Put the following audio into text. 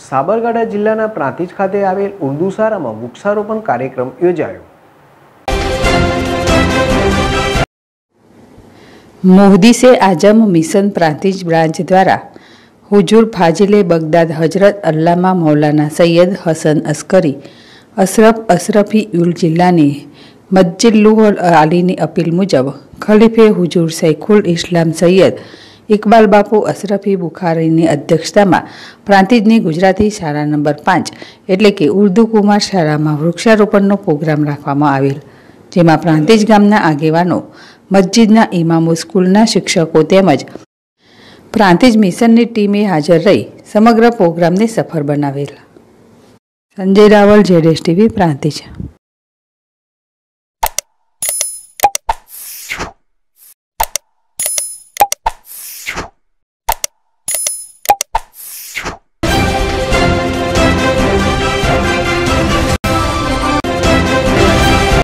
સાબરકાંઠા જિલ્લાના પ્રાંતિજ ખાતે આવેલ ઉર્દુસારામાં વૃક્ષારોપણ કાર્યક્રમ યોજાયો. મોહદીસે આઝમ મિશન પ્રાંતિજ બ્રાન્ચ દ્વારા હુજુર ફાજિલે બગદાદ હજરત અલ્લામા મૌલાના સૈયદ હસન અસ્કરી, અશરફ અશરફી ઉલ જિલ્લાની મસ્જિદુલ અલીની અપીલ મુજબ ખલીફે હુજુર સૈખુલ ઇસ્લામ સૈયદ ઇકબાલ બાપુ અશરફી બુખારીની અધ્યક્ષતામાં પ્રાંતિજની ગુજરાતી શાળા નંબર પાંચ એટલે કે ઉર્દુ કુમાર શાળામાં વૃક્ષારોપણનો પ્રોગ્રામ રાખવામાં આવેલ, જેમાં પ્રાંતિજ ગામના આગેવાનો, મસ્જિદના ઇમામો, સ્કૂલના શિક્ષકો તેમજ પ્રાંતિજ મિશનની ટીમે હાજર રહી સમગ્ર પ્રોગ્રામને સફળ બનાવેલ. સંજય રાવલ, જેડેશ ટીવી, પ્રાંતિજ.